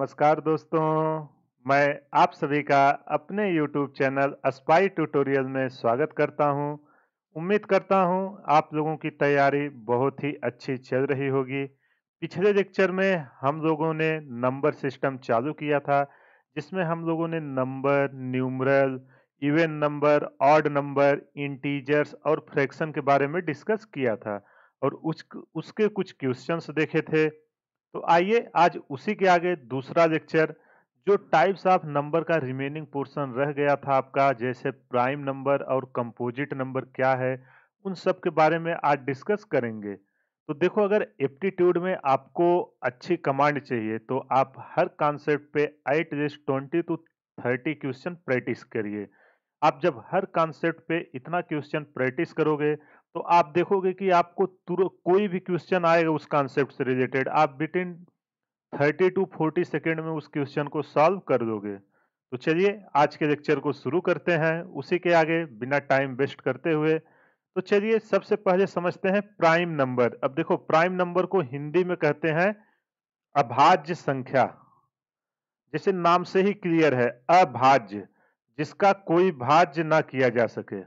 नमस्कार दोस्तों, मैं आप सभी का अपने YouTube चैनल अस्पाई ट्यूटोरियल में स्वागत करता हूँ। उम्मीद करता हूँ आप लोगों की तैयारी बहुत ही अच्छी चल रही होगी। पिछले लेक्चर में हम लोगों ने नंबर सिस्टम चालू किया था, जिसमें हम लोगों ने number, numeral, even number, odd number, integers और फ्रैक्शन के बारे में डिस्कस किया था और उस, उसके कुछ क्वेश्चंस देखे थे। तो आइए आज उसी के आगे दूसरा लेक्चर, जो टाइप्स ऑफ़ नंबर का रिमेनिंग पोर्शन रह गया था आपका, जैसे प्राइम नंबर और कंपोजिट नंबर क्या है, उन सब के बारे में आज डिस्कस करेंगे। तो देखो, अगर एप्टीट्यूड में आपको अच्छी कमांड चाहिए तो आप हर कॉन्सेप्ट पे at least twenty two thirty question practice करिए। आप जब हर कॉन्सेप्ट पे इतना क्वेश्चन प्रैक्टिस करोगे तो आप देखोगे कि आपको कोई भी क्वेश्चन आएगा उस कॉन्सेप्ट से रिलेटेड आप बिटवीन 30 टू 40 सेकेंड में उस क्वेश्चन को सॉल्व कर दोगे। तो चलिए, आज के लेक्चर को शुरू करते हैं। उसी के आगे बिना टाइम वेस्ट करते हुए तो चलिए सबसे पहले समझते हैं प्राइम नंबर अब देखो प्राइम नंबर को हिंदी में कहते हैं अभाज्य संख्या। जैसे नाम से ही क्लियर है, अभाज्य, जिसका कोई भाज्य ना किया जा सके।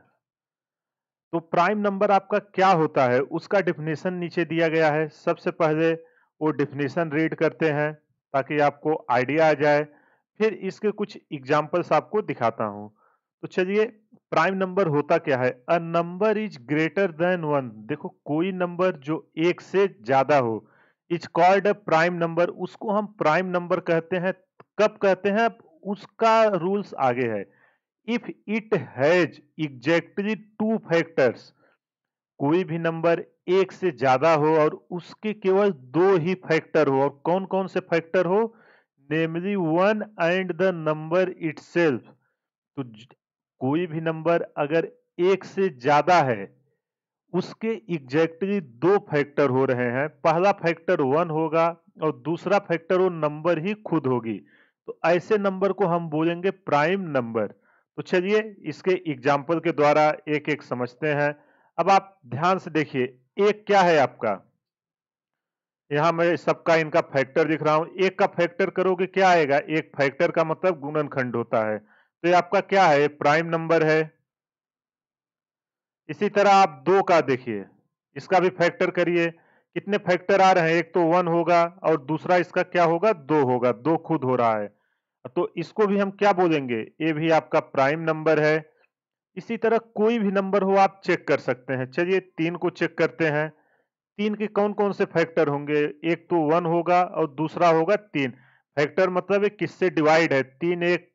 तो प्राइम नंबर आपका क्या होता है? उसका डिफिनेशन नीचे दिया गया है। सबसे पहले वो डिफिनेशन रीड करते हैं, ताकि आपको आइडिया आ जाए। फिर इसके कुछ एग्जाम्पल्स आपको दिखाता हूँ। तो चलिए प्राइम नंबर होता क्या है? A number is greater than one देखो, कोई नंबर जो एक से ज़्यादा हो is called a prime number उसको हम प्राइम नंबर कहते हैं। कब कहते हैं? उसका रूल्स आगे है। If it has exactly two factors कोई भी नंबर एक से ज़्यादा हो और उसके केवल दो ही फैक्टर हो, और कौन कौन से फैक्टर हो? Namely one and the number itself तो कोई भी नंबर अगर एक से ज़्यादा है, उसके एग्जैक्टली दो फैक्टर हो रहे हैं। पहला फैक्टर वन होगा और दूसरा फैक्टर वो नंबर ही खुद होगी। तो ऐसे नंबर को हम बोलेंगे प्राइम नंबर तो चलिए इसके एग्ज़ाम्पल के द्वारा एक एक समझते हैं। अब आप ध्यान से देखिए, एक क्या है आपका? यहाँ मैं सबका इनका फैक्टर दिख रहा हूँ। एक का फैक्टर करोगे क्या आएगा? एक फैक्टर का मतलब गुणनखंड होता है। तो ये आपका क्या है? प्राइम नंबर है। इसी तरह आप दो का देखिए। इसका भी फैक्टर करिए। कितने फैक्टर आ रहे हैं? एक तो वन होगा और दूसरा इसका क्या होगा? दो होगा। दो खुद हो रहा है। तो इसको भी हम क्या बोलेंगे? ये भी आपका प्राइम नंबर है। इसी तरह कोई भी नंबर हो, आप चेक कर सकते हैं। चलिए तीन को चेक करते हैं। तीन के कौन कौन से फैक्टर होंगे? एक तो वन होगा और दूसरा होगा तीन। फैक्टर मतलब किससे डिवाइड है? तीन एक,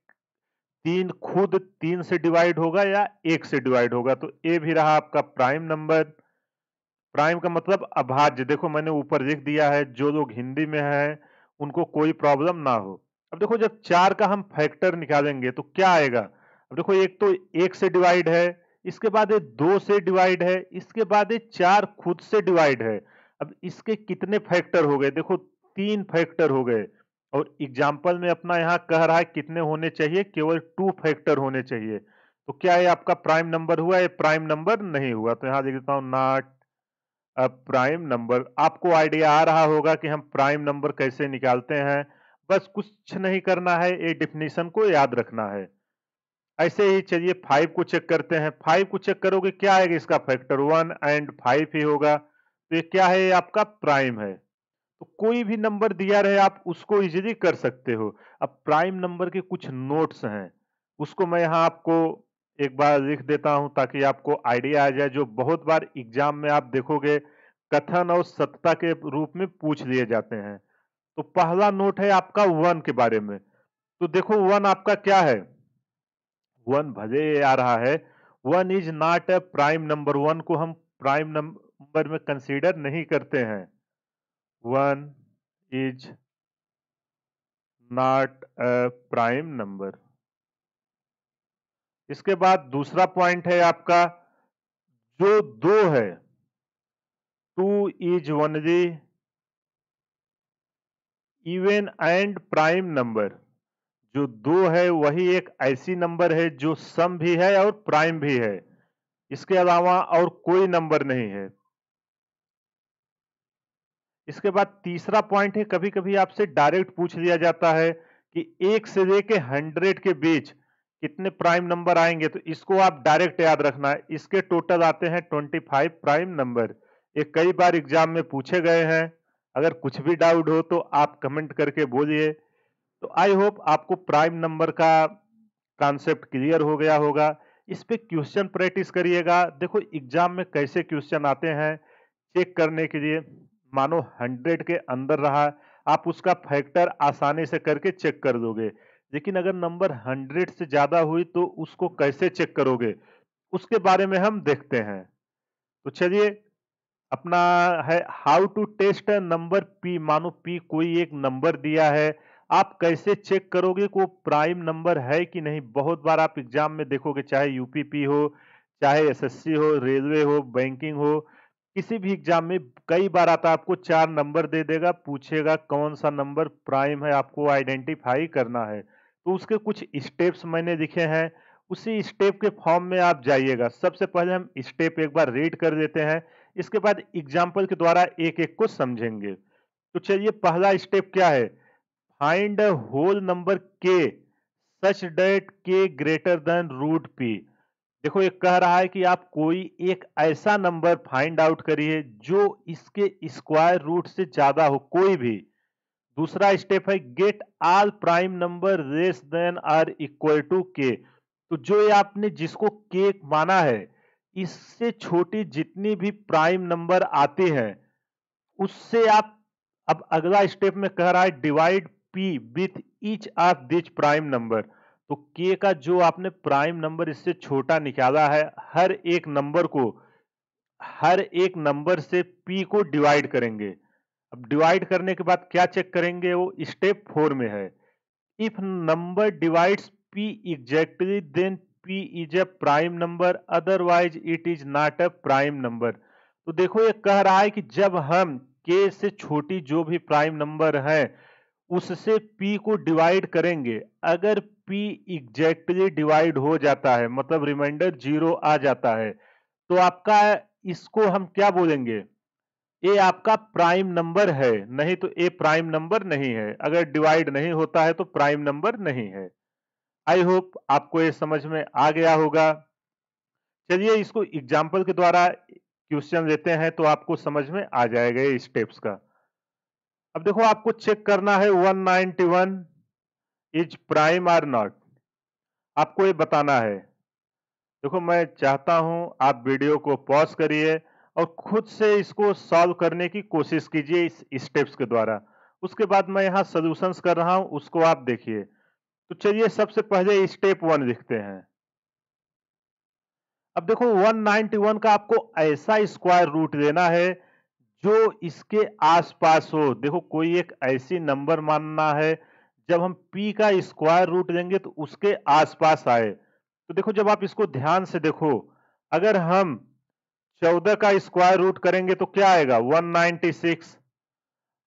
तीन खुद तीन से डिवाइड होगा या एक से डिवाइड होगा? तो ये भी रहा आपका प्राइम नंबर प्राइम का मतलब अभाज्य। देखो मैंने ऊपर लिख दिया है, जो लोग हिंदी में है, उनको कोई प्रॉब्लम ना हो। अब देखो जब चार का हम फैक्टर निकालेंगे तो क्या आएगा? अब देखो एक तो एक से डिवाइड है, इसके बाद ये दो से डिवाइड है, इसके बाद ये चार खुद से डिवाइड है। अब इसके कितने फैक्टर हो गए? देखो तीन फैक्टर हो गए। और एग्ज़ाम्पल में अपना यहाँ कह रहा है कितने होने चाहिए? केवल टू फैक्टर होने चाहिए। तो क्या ये आपका प्राइम नंबर हुआ? ये प्राइम नंबर नहीं हुआ। तो यहाँ देख देता हूँ नॉट प्राइम नंबर आपको आइडिया आ रहा होगा कि हम प्राइम नंबर कैसे निकालते हैं। बस कुछ नहीं करना है, ये डिफिनेशन को याद रखना है। ऐसे ही चलिए फाइव को चेक करते हैं। फाइव को चेक करोगे, क्या आएगा इसका फैक्टर वन एंड फाइव ही होगा। तो ये क्या है, ये आपका प्राइम है। तो कोई भी नंबर दिया रहे, आप उसको इजीली कर सकते हो। अब प्राइम नंबर के कुछ नोट्स हैं। उसको मैं यहाँ आपको एक बार लिख देता हूँ ताकि आपको आइडिया आ जाए। जो बहुत बार एग्ज़ाम में आप देखोगे, कथन और सत्ता के रूप में पूछ लिए जाते हैं। तो पहला नोट है आपका वन के बारे में। तो देखो वन आपका क्या है? वन भले आ रहा है, one is not a prime number one को हम प्राइम नंबर में कंसीडर नहीं करते हैं। One is not a prime number. इसके बाद दूसरा पॉइंट है आपका, जो दो है, two is only even and prime number जो दो है, वही एक ऐसी नंबर है जो सम भी है और प्राइम भी है। इसके अलावा और कोई नंबर नहीं है। इसके बाद तीसरा पॉइंट है कभी कभी आपसे डायरेक्ट पूछ लिया जाता है कि एक से लेके हंड्रेड के बीच कितने प्राइम नंबर आएँगे तो इसको आप डायरेक्ट याद रखना। है इसके टोटल आते हैं ट्वेंटी फाइव प्राइम नंबर ये कई बार एग्ज़ाम में पूछे गए हैं। अगर कुछ भी डाउट हो तो आप कमेंट करके बोलिए। तो आई होप आपको प्राइम नंबर का कॉन्सेप्ट क्लियर हो गया होगा। इस पर क्वेश्चन प्रैक्टिस करिएगा। देखो, एग्ज़ाम में कैसे क्वेश्चन आते हैं, चेक करने के लिए। मानो हंड्रेड के अंदर रहा, आप उसका फैक्टर आसानी से करके चेक कर दोगे। लेकिन अगर नंबर हंड्रेड से ज़्यादा हुई तो उसको कैसे चेक करोगे, उसके बारे में हम देखते हैं। तो चलिए अपना है how to test number P मानो पी कोई एक नंबर दिया है। आप कैसे चेक करोगे को प्राइम नंबर है कि नहीं? बहुत बार आप एग्ज़ाम में देखोगे, चाहे यूपीपी हो, चाहे एसएससी हो रेलवे हो बैंकिंग हो, किसी भी एग्ज़ाम में कई बार आता आपको चार नंबर दे देगा, पूछेगा कौन सा नंबर प्राइम है, आपको आइडेंटिफाई करना है। तो उसके कुछ स्टेप्स मैंने लिखे हैं। उसी स्टेप के फॉर्म में आप जाइएगा। सबसे पहले हम स्टेप एक बार रीड कर देते हैं। इसके बाद एग्ज़ाम्पल के द्वारा एक एक को समझेंगे। तो चलिए, पहला स्टेप क्या है? Find whole number k such that k greater than root P देखो, ये कह रहा है कि आप कोई एक ऐसा नंबर फाइंड आउट करिए जो इसके स्क्वायर रूट से ज़्यादा हो, कोई भी। दूसरा स्टेप है get all prime number less than or equal to k तो जो ये आपने जिसको के माना है इससे छोटी जितनी भी प्राइम नंबर आते हैं, उससे आप, अब अगला स्टेप में कह रहा है divide P with each of which prime number. तो के का जो आपने प्राइम नंबर इससे छोटा निकाला है, हर एक नंबर को, हर एक नंबर से पी को डिवाइड करेंगे। अब डिवाइड करने के बाद क्या चेक करेंगे, वो स्टेप फोर में है। If number divides P exactly, then P is a prime number otherwise it is not a prime number तो देखो ये कह रहा है कि जब हम के से छोटी जो भी प्राइम नंबर है, उससे p को डिवाइड करेंगे, अगर p एग्जैक्टली डिवाइड हो जाता है मतलब रिमाइंडर ज़ीरो आ जाता है तो आपका इसको हम क्या बोलेंगे? ए आपका प्राइम नंबर है, नहीं तो ए प्राइम नंबर नहीं है। अगर डिवाइड नहीं होता है तो प्राइम नंबर नहीं है। आई होप आपको ये समझ में आ गया होगा। चलिए इसको एग्ज़ाम्पल के द्वारा क्वेश्चन लेते हैं तो आपको समझ में आ जाएगा ये स्टेप्स का। अब देखो आपको चेक करना है 191 इज़ प्राइम आर नॉट आपको ये बताना है। देखो मैं चाहता हूँ आप वीडियो को पॉज करिए और खुद से इसको सॉल्व करने की कोशिश कीजिए इस स्टेप्स के द्वारा। उसके बाद मैं यहाँ सोल्यूशंस कर रहा हूँ, उसको आप देखिए। तो चलिए सबसे पहले स्टेप वन लिखते हैं। अब देखो 191 का आपको ऐसा स्क्वायर रूट लेना है जो इसके आसपास हो। देखो कोई एक ऐसी नंबर मानना है, जब हम p का स्क्वायर रूट लेंगे तो उसके आसपास आए। तो देखो जब आप इसको ध्यान से देखो, अगर हम 14 का स्क्वायर रूट करेंगे तो क्या आएगा? 196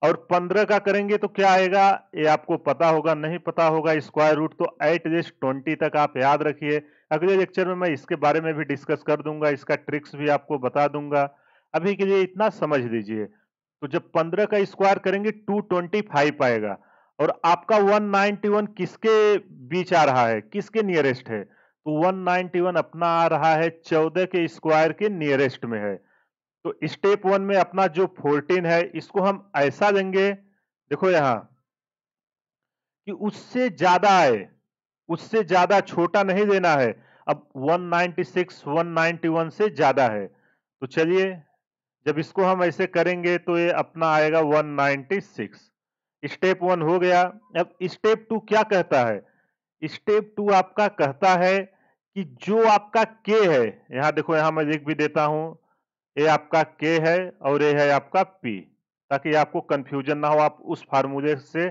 और 15 का करेंगे तो क्या आएगा? ये आपको पता होगा, नहीं पता होगा स्क्वायर रूट तो एट लिस्ट ट्वेंटी तक आप याद रखिए। अगले लेक्चर में मैं इसके बारे में भी डिस्कस कर दूँगा, इसका ट्रिक्स भी आपको बता दूँगा। अभी के लिए इतना समझ लीजिए। तो जब पंद्रह का स्क्वायर करेंगे टू ट्वेंटी फाइव आएगा। और आपका वन नाइनटी वन किसके बीच आ रहा है? किसके नियरेस्ट है? तो वन नाइनटी वन अपना आ रहा है, चौदह के स्क्वायर के नियरेस्ट में है। तो स्टेप वन में अपना जो फोर्टीन है, इसको हम ऐसा लेंगे देखो यहाँ, कि उससे ज़्यादा आए, उससे ज़्यादा छोटा नहीं देना है। अब 196 191 से ज़्यादा है। तो चलिए, जब इसको हम ऐसे करेंगे तो ये अपना आएगा 196 स्टेप वन हो गया। अब स्टेप टू क्या कहता है? स्टेप टू आपका कहता है कि जो आपका के है, यहाँ देखो, यहाँ मैं लिख भी देता हूँ। ये आपका के है और ये है आपका पी, ताकि आपको कंफ्यूजन ना हो, आप उस फार्मूले से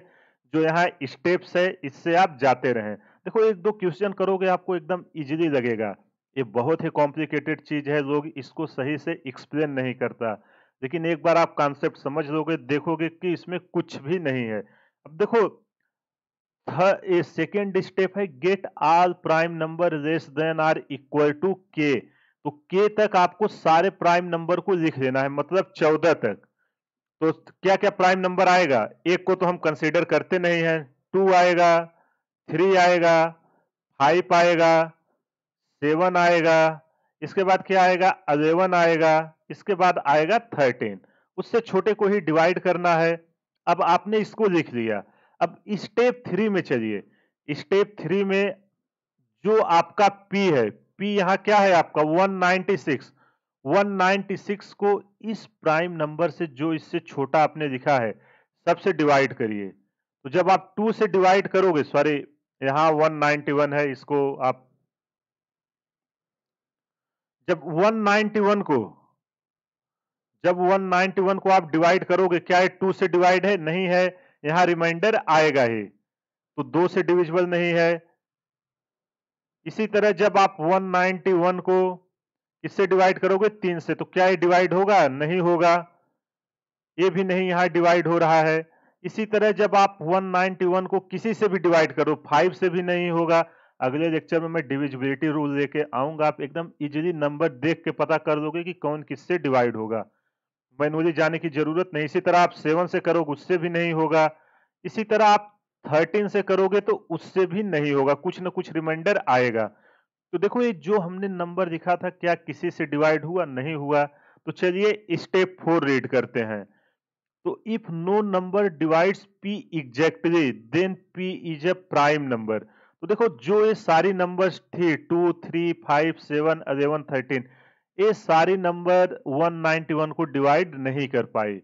जो यहाँ स्टेप्स है, इससे आप जाते रहें। देखो, एक दो क्वेश्चन करोगे, आपको एकदम इजीली लगेगा। ये बहुत ही कॉम्प्लिकेटेड चीज़ है, लोग इसको सही से एक्सप्लेन नहीं करता। लेकिन एक बार आप कॉन्सेप्ट समझ लोगे, देखोगे कि इसमें कुछ भी नहीं है। अब देखो सेकेंड स्टेप है get all prime number less than or equal to k तो के तक आपको सारे प्राइम नंबर को लिख लेना है मतलब चौदह तक। तो क्या क्या प्राइम नंबर आएगा? एक को तो हम कंसीडर करते नहीं हैं। टू आएगा थ्री आएगा फाइव आएगा सेवन आएगा, इसके बाद क्या आएगा? अलेवन आएगा, इसके बाद आएगा थर्टीन उससे छोटे को ही डिवाइड करना है। अब आपने इसको लिख लिया। अब स्टेप थ्री में चलिए। स्टेप थ्री में जो आपका पी है पी यहाँ क्या है आपका? 196 196 को इस प्राइम नंबर से जो इससे छोटा आपने लिखा है, सबसे डिवाइड करिए। तो जब आप टू से डिवाइड करोगे सॉरी यहाँ 191 है, इसको आप जब 191 को, जब 191 को आप डिवाइड करोगे, क्या है टू से डिवाइड है? नहीं है। यहाँ रिमाइंडर आएगा ही। तो दो से डिविजिबल नहीं है। इसी तरह जब आप 191 को इससे डिवाइड करोगे? तीन से। तो क्या ये डिवाइड होगा? नहीं होगा। ये भी नहीं यहाँ डिवाइड हो रहा है। इसी तरह जब आप 191 को किसी से भी डिवाइड करो फाइव से भी नहीं होगा। अगले लेक्चर में मैं डिविजिबिलिटी रूल लेके आऊँगा। आप एकदम इजीली नंबर देख के पता कर लोगे कि कौन किससे डिवाइड होगा। मैनुअली जाने की ज़रूरत नहीं। इसी तरह आप सेवन से करोगे उससे भी नहीं होगा। इसी तरह आप थर्टीन से करोगे तो उससे भी नहीं होगा, कुछ ना कुछ रिमाइंडर आएगा। तो देखो ये जो हमने नंबर लिखा था, क्या किसी से डिवाइड हुआ, नहीं हुआ तो चलिए स्टेप फोर रीड करते हैं। तो if no number divides P exactly then P is a prime number तो देखो जो ये सारी नंबर्स थी two three five seven eleven thirteen ये सारी नंबर 191 को डिवाइड नहीं कर पाई।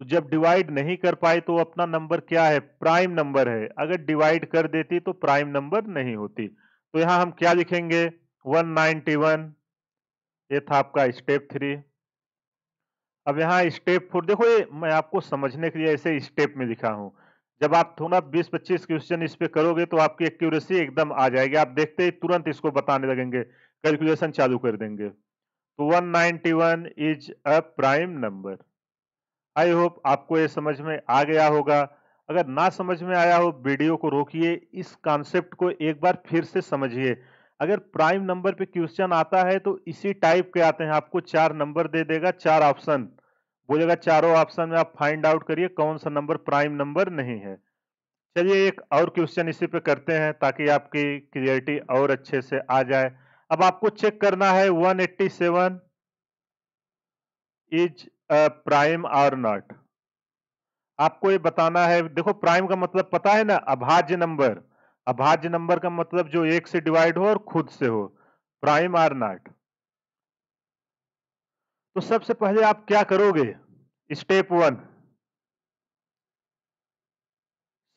तो जब डिवाइड नहीं कर पाई तो अपना नंबर क्या है? प्राइम नंबर है। अगर डिवाइड कर देती तो प्राइम नंबर नहीं होती। तो यहाँ हम क्या लिखेंगे? 191 ये था आपका स्टेप थ्री अब यहाँ स्टेप फोर देखो ये मैं आपको समझने के लिए ऐसे स्टेप में लिखा हूँ। जब आप थोड़ा 20-25 क्वेश्चन इस पे करोगे तो आपकी एक्यूरेसी एकदम आ जाएगी। आप देखते ही तुरंत इसको बताने लगेंगे। कैलकुलेशन चालू कर देंगे। तो 191 is a prime number I hope आपको ये समझ में आ गया होगा। अगर ना समझ में आया हो, वीडियो को रोकिए, इस कॉन्सेप्ट को एक बार फिर से समझिए। अगर प्राइम नंबर पे क्वेश्चन आता है तो इसी टाइप के आते हैं। आपको चार नंबर दे देगा, चार ऑप्शन बोलेगा, चारों ऑप्शन में आप फाइंड आउट करिए, कौन सा नंबर प्राइम नंबर नहीं है। चलिए, एक और क्वेश्चन इसी पे करते हैं, ताकि आपकी क्लियरिटी और अच्छे से आ जाए। अब आपको चेक करना है 187 इज़ प्राइम आर नॉट आपको ये बताना है, देखो प्राइम का मतलब पता है ना, अभाज्य नंबर अभाज्य नंबर का मतलब जो एक से डिवाइड हो और खुद से हो प्राइम आर नॉट तो सबसे पहले आप क्या करोगे? स्टेप वन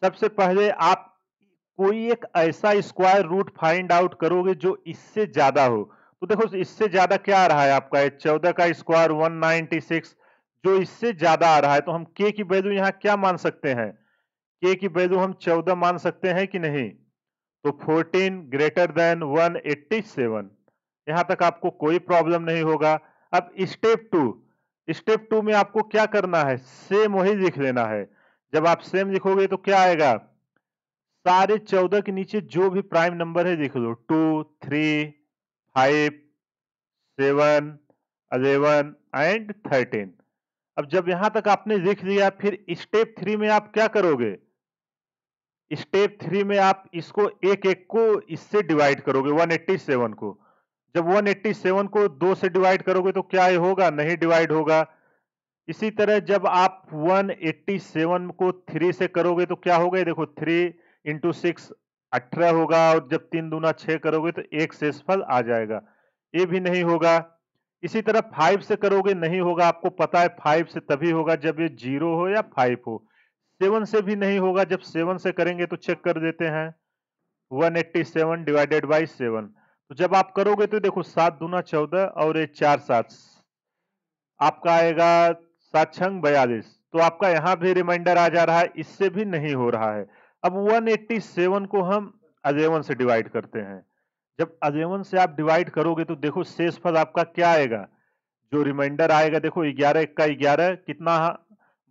सबसे पहले आप कोई एक ऐसा स्क्वायर रूट फाइंड आउट करोगे जो इससे ज़्यादा हो। तो देखो, इससे ज़्यादा क्या आ रहा है आपका? चौदह का स्क्वायर 196 जो इससे ज़्यादा आ रहा है तो हम के की वैल्यू यहाँ क्या मान सकते हैं? के की वैल्यू हम चौदह मान सकते हैं कि नहीं? तो 14 ग्रेटर देन 187 यहाँ तक आपको कोई प्रॉब्लम नहीं होगा। अब स्टेप टू स्टेप टू में आपको क्या करना है? सेम वही लिख लेना है। जब आप सेम लिखोगे तो क्या आएगा? सारे चौदह के नीचे जो भी प्राइम नंबर है लिख लो। Two three five, seven eleven and thirteen. अब जब यहाँ तक आपने लिख लिया, फिर स्टेप थ्री में आप क्या करोगे? स्टेप थ्री में आप इसको एक एक को इससे डिवाइड करोगे 187 को। जब 187 को दो से डिवाइड करोगे तो क्या होगा? नहीं डिवाइड होगा। इसी तरह जब आप 187 को थ्री से करोगे तो क्या होगा? देखो, थ्री इंटू सिक्स अठारह होगा और जब तीन दूना छह करोगे तो एक शेषफल आ जाएगा। ये भी नहीं होगा। इसी तरह फाइव से करोगे नहीं होगा। आपको पता है फाइव से तभी होगा जब ये ज़ीरो हो या फाइव हो। सेवन से भी नहीं होगा। जब सेवन से करेंगे तो चेक कर देते हैं। 187 डिवाइडेड बाई सेवन तो जब आप करोगे तो देखो सात दूना चौदह और ये चार सात। आपका आएगा सात छंग बयालीस। तो आपका यहाँ भी रिमाइंडर आ जा रहा है। इससे भी नहीं हो रहा है। अब 187 को हम अलेवन से डिवाइड करते हैं। जब अलेवन से आप डिवाइड करोगे तो देखो शेष फल आपका क्या आएगा? जो रिमाइंडर आएगा, देखो ग्यारह का ग्यारह, कितना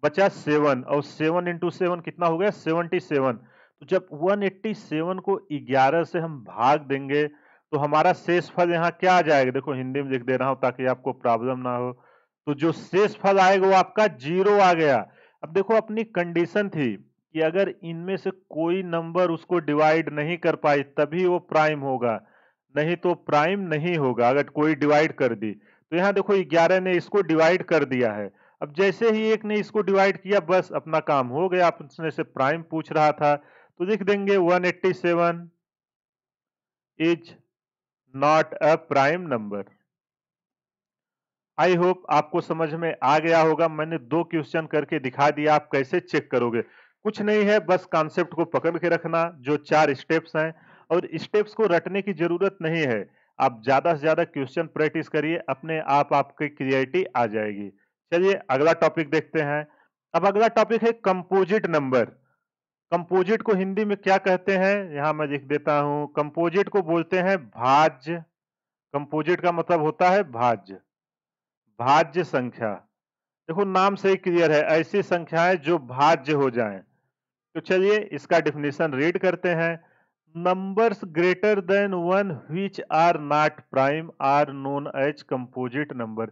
बचा? सेवन, और सेवन इंटू सेवन कितना हो गया? सेवनटी सेवन तो जब 187 को 11 से हम भाग देंगे तो हमारा शेष फल यहाँ क्या आ जाएगा? देखो हिंदी में लिख दे रहा हूँ ताकि आपको प्रॉब्लम ना हो। तो जो शेष फल आएगा वो आपका ज़ीरो आ गया। अब देखो अपनी कंडीशन थी। कि अगर इनमें से कोई नंबर उसको डिवाइड नहीं कर पाई तभी वो प्राइम होगा। नहीं तो प्राइम नहीं होगा, अगर कोई डिवाइड कर दी। तो यहाँ देखो, ग्यारह ने इसको डिवाइड कर दिया है। अब जैसे ही एक ने इसको डिवाइड किया, बस अपना काम हो गया। आप उसने से प्राइम पूछ रहा था। तो लिख देंगे 187 is not a prime number I hope आपको समझ में आ गया होगा। मैंने दो क्वेश्चन करके दिखा दिया। आप कैसे चेक करोगे? कुछ नहीं है, बस कॉन्सेप्ट को पकड़ के रखना, जो चार स्टेप्स हैं, और स्टेप्स को रटने की ज़रूरत नहीं है। आप ज़्यादा से ज़्यादा क्वेश्चन प्रैक्टिस करिए, अपने आप आपकी क्रिएटिव आ जाएगी। चलिए, अगला टॉपिक देखते हैं। अब अगला टॉपिक है कंपोजिट नंबर कंपोजिट को हिंदी में क्या कहते हैं? यहाँ मैं लिख देता हूँ। कंपोजिट को बोलते हैं भाज्य। कंपोजिट का मतलब होता है भाज्य। भाज्य संख्या। देखो, नाम से ही क्लियर है। ऐसी संख्याएँ जो भाज्य हो जाएँ। तो चलिए इसका डिफिनेशन रीड करते हैं। Numbers greater than one which are not prime are known as composite number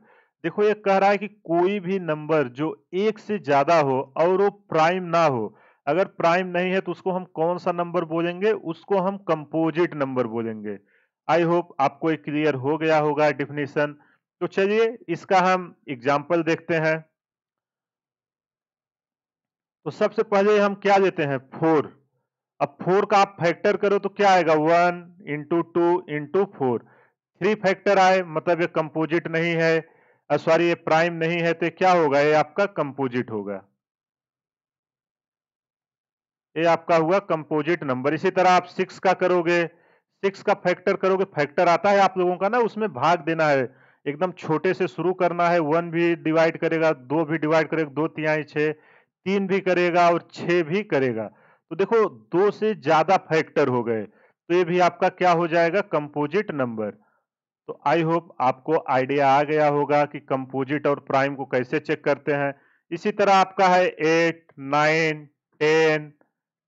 देखो ये कह रहा है कि कोई भी नंबर जो एक से ज़्यादा हो और वो प्राइम ना हो, अगर प्राइम नहीं है तो उसको हम कौन सा नंबर बोलेंगे? उसको हम कंपोजिट नंबर बोलेंगे। आई होप आपको क्लियर हो गया होगा डिफिनेशन तो चलिए इसका हम एग्ज़ाम्पल देखते हैं। तो सबसे पहले हम क्या लेते हैं? फोर। अब फोर का आप फैक्टर करो तो क्या आएगा? One into two into four three factor आए मतलब ये कंपोजिट नहीं है। सॉरी ये प्राइम नहीं है तो क्या होगा? ये आपका कंपोजिट होगा। ये आपका हुआ कंपोजिट नंबर इसी तरह आप सिक्स का करोगे। सिक्स का फैक्टर करोगे फैक्टर आता है आप लोगों का ना, उसमें भाग देना है। एकदम छोटे से शुरू करना है। वन भी डिवाइड करेगा, दो भी डिवाइड करेगा, दो तिहाई छः तीन भी करेगा और छः भी करेगा। तो देखो, दो से ज़्यादा फैक्टर हो गए तो ये भी आपका क्या हो जाएगा? कंपोजिट नंबर तो आई होप आपको आइडिया आ गया होगा कि कंपोजिट और प्राइम को कैसे चेक करते हैं। इसी तरह आपका है एट नाइन टेन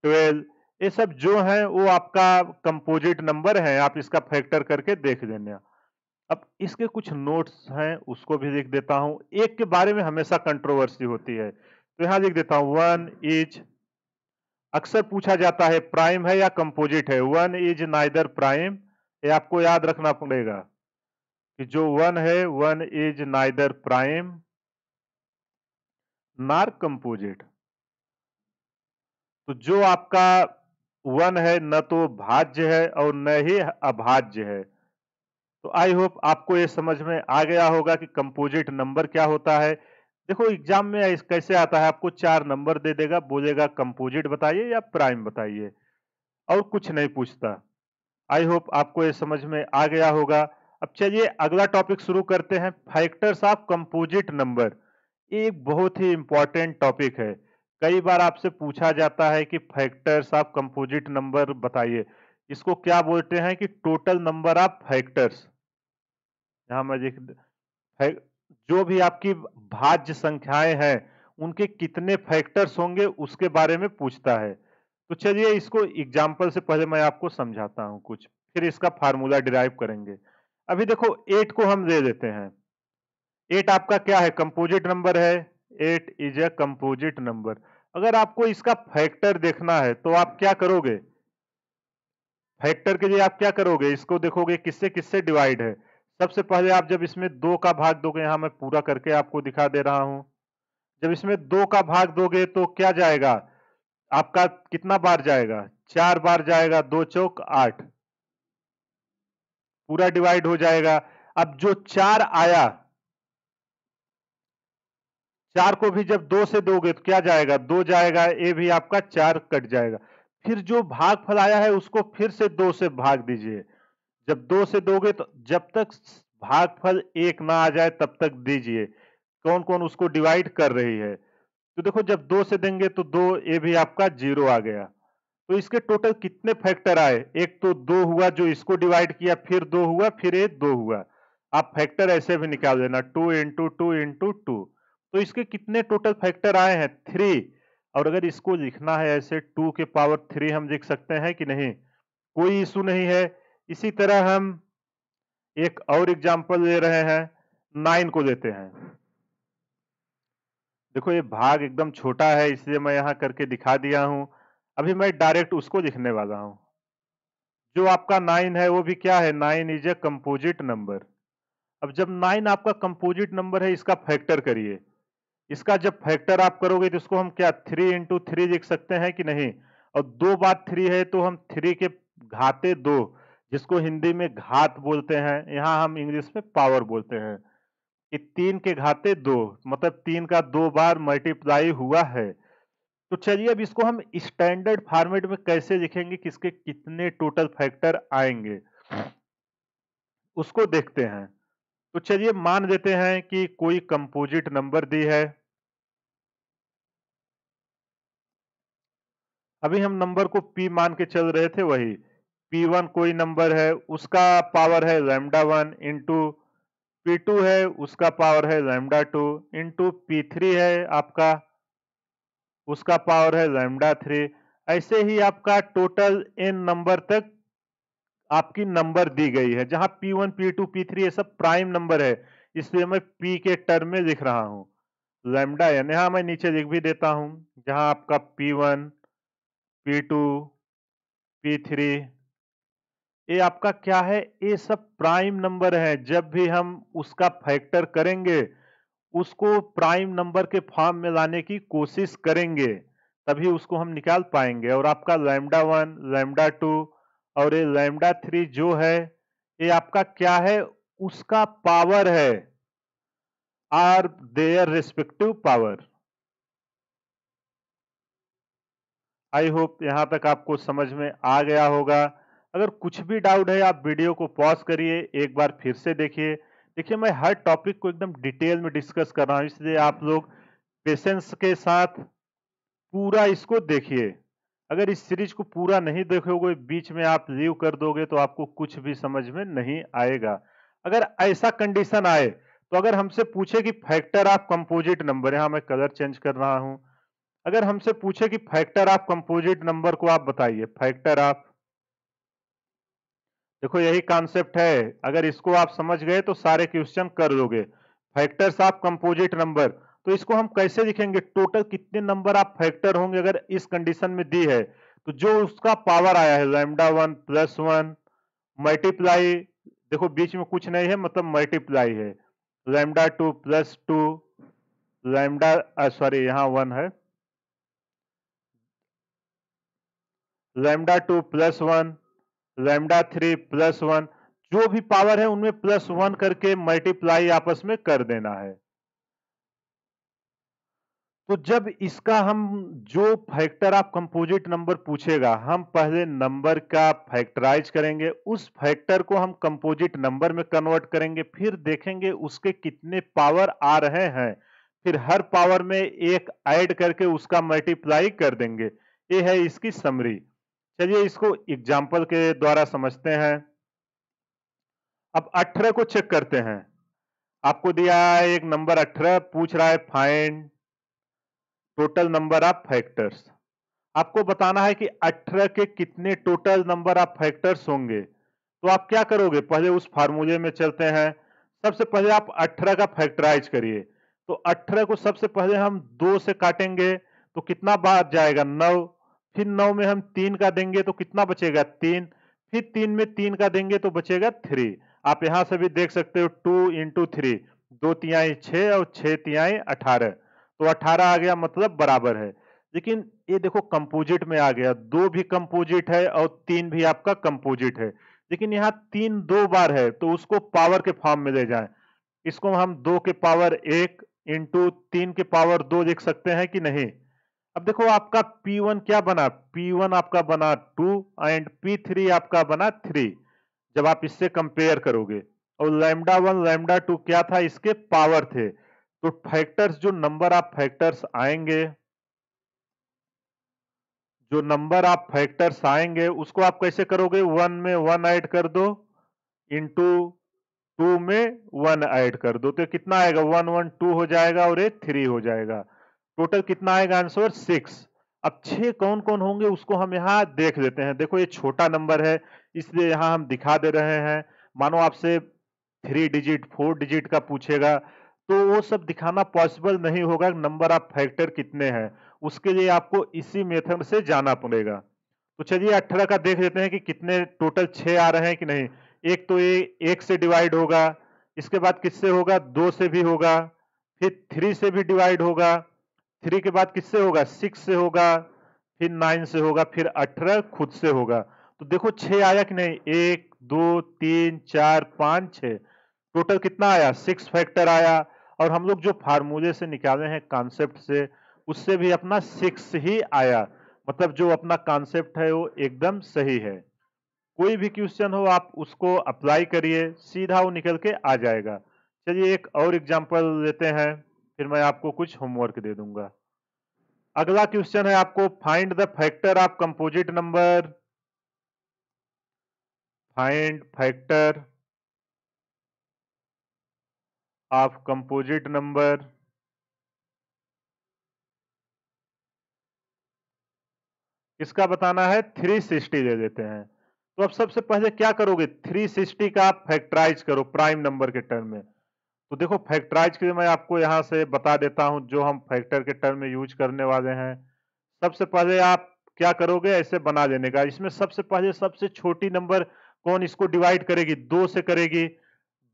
ट्वेल्व ये सब जो है, वो आपका कंपोजिट नंबर है। आप इसका फैक्टर करके देख लेना अब इसके कुछ नोट्स हैं, उसको भी लिख देता हूँ। एक के बारे में हमेशा कंट्रोवर्सी होती है। तो यहाँ लिख देता हूँ वन इज़ अक्सर पूछा जाता है प्राइम है या कंपोजिट है। वन इज़ नाइदर प्राइम ये आपको याद रखना पड़ेगा कि जो वन है one is neither prime nor composite तो जो आपका वन है, न तो भाज्य है और न ही अभाज्य है। तो आई होप आपको ये समझ में आ गया होगा कि कंपोजिट नंबर क्या होता है। देखो एग्ज़ाम में कैसे आता है? आपको चार नंबर दे देगा, बोलेगा कंपोजिट बताइए या प्राइम बताइए। और कुछ नहीं पूछता। आई होप आपको ये समझ में आ गया होगा। अब चलिए, अगला टॉपिक शुरू करते हैं। फैक्टर्स ऑफ़ कंपोजिट नंबर एक बहुत ही इंपॉर्टेंट टॉपिक है। कई बार आपसे पूछा जाता है कि फैक्टर्स ऑफ़ कंपोजिट नंबर बताइए। इसको क्या बोलते हैं कि टोटल नंबर ऑफ़ फैक्टर्स यहाँ मैं लिख जो भी आपकी भाज्य संख्याएँ हैं, उनके कितने फैक्टर्स होंगे, उसके बारे में पूछता है। तो चलिए इसको एग्ज़ाम्पल से पहले मैं आपको समझाता हूँ कुछ। फिर इसका फार्मूला डिराइव करेंगे। अभी देखो एट को हम दे देते हैं। एट आपका क्या है? कंपोजिट नंबर है। Eight is a composite number अगर आपको इसका फैक्टर देखना है तो आप क्या करोगे? फैक्टर के लिए आप क्या करोगे? इसको देखोगे, किससे किससे डिवाइड है? सबसे पहले आप जब इसमें दो का भाग दोगे, यहाँ मैं पूरा करके आपको दिखा दे रहा हूँ। जब इसमें दो का भाग दोगे तो क्या जाएगा? आपका कितना बार जाएगा? चार बार जाएगा, दो चौक आठ। पूरा डिवाइड हो जाएगा। अब जो चार आया, चार को भी जब दो से दोगे तो क्या जाएगा? दो जाएगा ये भी आपका चार कट जाएगा। फिर जो भाग फल आया है, उसको फिर से दो से भाग दीजिए। जब दो से दोगे तो जब तक भागफल एक ना आ जाए, तब तक दीजिए। कौन कौन उसको डिवाइड कर रही है? तो देखो, जब दो से देंगे तो दो, ये भी आपका ज़ीरो आ गया। तो इसके टोटल कितने फैक्टर आए? एक तो दो हुआ जो इसको डिवाइड किया, फिर दो हुआ, फिर ये दो हुआ। आप फैक्टर ऐसे भी निकाल देना two into two into two तो इसके कितने टोटल फैक्टर आए हैं? थ्री और अगर इसको लिखना है ऐसे टू के पावर थ्री हम लिख सकते हैं कि नहीं? कोई इशू नहीं है। इसी तरह हम एक और एग्ज़ाम्पल ले रहे हैं नाइन को लेते हैं। देखो, ये भाग एकदम छोटा है, इसलिए मैं यहाँ करके दिखा दिया हूँ। अभी मैं डायरेक्ट उसको लिखने वाला हूँ। जो आपका नाइन है, वो भी क्या है? Nine is a composite number अब जब नाइन आपका कंपोजिट नंबर है, इसका फैक्टर करिए। इसका जब फैक्टर आप करोगे तो इसको हम क्या थ्री इंटू थ्री लिख सकते हैं कि नहीं? और दो बार थ्री है तो हम थ्री के घाते दो। जिसको हिंदी में घात बोलते हैं, यहाँ हम इंग्लिश में पावर बोलते हैं, कि तीन के घाते दो मतलब तीन का दो बार मल्टीप्लाई हुआ है। तो चलिए अब इसको हम स्टैंडर्ड फॉर्मेट में कैसे लिखेंगे, किसके कितने टोटल फैक्टर आएँगे, उसको देखते हैं। तो चलिए मान लेते हैं कि कोई कंपोजिट नंबर दी है। अभी हम नंबर को पी मान के चल रहे थे, वही। पी वन कोई नंबर है, उसका पावर है lambda one into P two है, उसका पावर है lambda two into P three है आपका, उसका पावर है लैमडा थ्री ऐसे ही आपका टोटल एन नंबर तक आपकी नंबर दी गई है, जहाँ P one P two P three ये सब प्राइम नंबर है, इसलिए मैं पी के टर्म में लिख रहा हूँ। लैमडा एन यहाँ मैं नीचे लिख भी देता हूँ, जहाँ आपका P one P two P three ये आपका क्या है? ये सब प्राइम नंबर है। जब भी हम उसका फैक्टर करेंगे, उसको प्राइम नंबर के फॉर्म में लाने की कोशिश करेंगे, तभी उसको हम निकाल पाएँगे। और आपका लैमडा वन लैमडा टू और ये लैमडा थ्री जो है, ये आपका क्या है? उसका पावर है। Are their respective power I hope यहाँ तक आपको समझ में आ गया होगा। अगर कुछ भी डाउट है, आप वीडियो को पॉज करिए, एक बार फिर से देखिए। देखिए, मैं हर टॉपिक को एकदम डिटेल में डिस्कस कर रहा हूँ, इसलिए आप लोग पेशेंस के साथ पूरा इसको देखिए। अगर इस सीरीज़ को पूरा नहीं देखोगे, बीच में आप लीव कर दोगे तो आपको कुछ भी समझ में नहीं आएगा। अगर ऐसा कंडीशन आए तो अगर हमसे पूछे कि फैक्टर ऑफ़ कंपोजिट नंबर, यहाँ मैं कलर चेंज कर रहा हूँ। अगर हमसे पूछे कि फैक्टर ऑफ़ कंपोजिट नंबर को आप बताइए, फैक्टर ऑफ़ देखो, यही कॉन्सेप्ट है। अगर इसको आप समझ गए तो सारे क्वेश्चन कर लोगे फैक्टर्स ऑफ़ कंपोजिट नंबर तो इसको हम कैसे लिखेंगे? टोटल कितने नंबर आप फैक्टर होंगे अगर इस कंडीशन में दी है? तो जो उसका पावर आया है lambda one plus one multiply देखो, बीच में कुछ नहीं है मतलब मल्टीप्लाई है। Lambda two plus two lambda sorry यहाँ वन है। Lambda two plus one lambda three plus one जो भी पावर है उनमें प्लस वन करके मल्टीप्लाई आपस में कर देना है। तो जब इसका हम जो फैक्टर आप कंपोजिट नंबर पूछेगा, हम पहले नंबर का फैक्टराइज करेंगे, उस फैक्टर को हम कंपोजिट नंबर में कन्वर्ट करेंगे, फिर देखेंगे उसके कितने पावर आ रहे हैं। फिर हर पावर में एक ऐड करके उसका मल्टीप्लाई कर देंगे। ये है इसकी समरी चलिए इसको एग्ज़ाम्पल के द्वारा समझते हैं। अब अठारह को चेक करते हैं। आपको दिया है एक नंबर अठारह, पूछ रहा है find total number of factors आपको बताना है कि अठारह के कितने टोटल नंबर ऑफ़ फैक्टर्स होंगे। तो आप क्या करोगे? पहले उस फार्मूले में चलते हैं। सबसे पहले आप अठारह का फैक्टराइज करिए। तो अठारह को सबसे पहले हम दो से काटेंगे। तो कितना बार जाएगा? नौ। फिर नौ में हम तीन का देंगे तो कितना बचेगा? तीन। फिर तीन में तीन का देंगे तो बचेगा थ्री आप यहाँ से भी देख सकते हो टू इंटू थ्री दो तिहाई छह और छह तिहाई अठारह। तो अठारह आ गया मतलब बराबर है। लेकिन ये देखो कंपोजिट में आ गया। दो भी कंपोजिट है और तीन भी आपका कंपोजिट है। लेकिन यहाँ तीन दो बार है तो उसको पावर के फॉर्म में ले जाए। इसको हम दो के पावर एक इंटू तीन के पावर दो लिख सकते हैं कि नहीं? अब देखो आपका P1 क्या बना? P1 आपका बना टू एंड P3 आपका बना थ्री जब आप इससे कंपेयर करोगे, और लैमडा वन लैमडा टू क्या था? इसके पावर थे। तो फैक्टर्स जो नंबर ऑफ़ फैक्टर्स आएँगे, जो नंबर ऑफ़ फैक्टर्स आएँगे, उसको आप कैसे करोगे? वन में वन ऐड कर दो इंटू टू में वन ऐड कर दो। तो कितना आएगा? वन वन टू हो जाएगा और ये थ्री हो जाएगा। टोटल कितना आएगा आंसर सिक्स अब छह कौन कौन होंगे उसको हम यहाँ देख लेते हैं। देखो ये छोटा नंबर है, इसलिए यहाँ हम दिखा दे रहे हैं। मानो आपसे थ्री डिजिट फोर डिजिट का पूछेगा तो वो सब दिखाना पॉसिबल नहीं होगा। नंबर ऑफ़ फैक्टर कितने हैं? उसके लिए आपको इसी मेथड से जाना पड़ेगा। तो चलिए अठारह का देख लेते हैं कि कितने टोटल छह आ रहे हैं कि नहीं। एक तो ये एक से डिवाइड होगा, इसके बाद किससे होगा? दो से भी होगा, फिर थ्री से भी डिवाइड होगा थ्री के बाद किससे होगा? सिक्स से होगा, फिर नाइन से होगा, फिर अठारह खुद से होगा। तो देखो छह आया कि नहीं? एक, दो, तीन, चार, पाँच छ टोटल कितना आया? सिक्स फैक्टर आया। और हम लोग जो फार्मूले से निकाले हैं कॉन्सेप्ट से, उससे भी अपना सिक्स ही आया। मतलब जो अपना कॉन्सेप्ट है वो एकदम सही है। कोई भी क्वेश्चन हो, आप उसको अप्लाई करिए, सीधा वो निकल के आ जाएगा। चलिए एक और एग्जांपल लेते हैं। फिर मैं आपको कुछ होमवर्क दे दूँगा। अगला क्वेश्चन है आपको find the factor of composite number find factor of composite number इसका बताना है 360 दे देते हैं। तो अब सबसे पहले क्या करोगे? 360 का फैक्टराइज करो प्राइम नंबर के टर्म में। तो देखो फैक्टराइज के लिए मैं आपको यहाँ से बता देता हूँ जो हम फैक्टर के टर्म में यूज़ करने वाले हैं। सबसे पहले आप क्या करोगे ऐसे बना लेने का। इसमें सबसे पहले सबसे छोटी नंबर कौन इसको डिवाइड करेगी? दो से करेगी।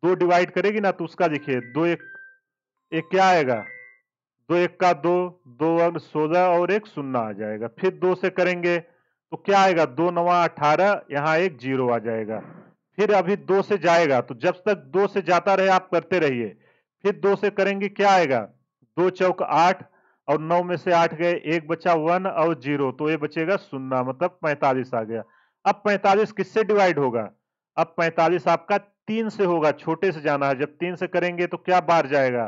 दो डिवाइड करेगी ना तो उसका देखिए, दो एक एक क्या आएगा? दो एक का दो दो अंक सोलह और एक शून्य आ जाएगा। फिर दो से करेंगे तो क्या आएगा? दो नवा अठारह, यहाँ एक ज़ीरो आ जाएगा। फिर अभी दो से जाएगा। तो जब तक दो से जाता रहे, आप करते रहिए। फिर दो से करेंगे, क्या आएगा? दो चौक आठ और नौ में से आठ गए, एक बचा वन और ज़ीरो। तो ये बचेगा सुन्ना मतलब पैंतालीस आ गया। अब पैंतालीस किससे डिवाइड होगा? अब पैंतालीस आपका तीन से होगा, छोटे से जाना है। जब तीन से करेंगे तो क्या बार जाएगा?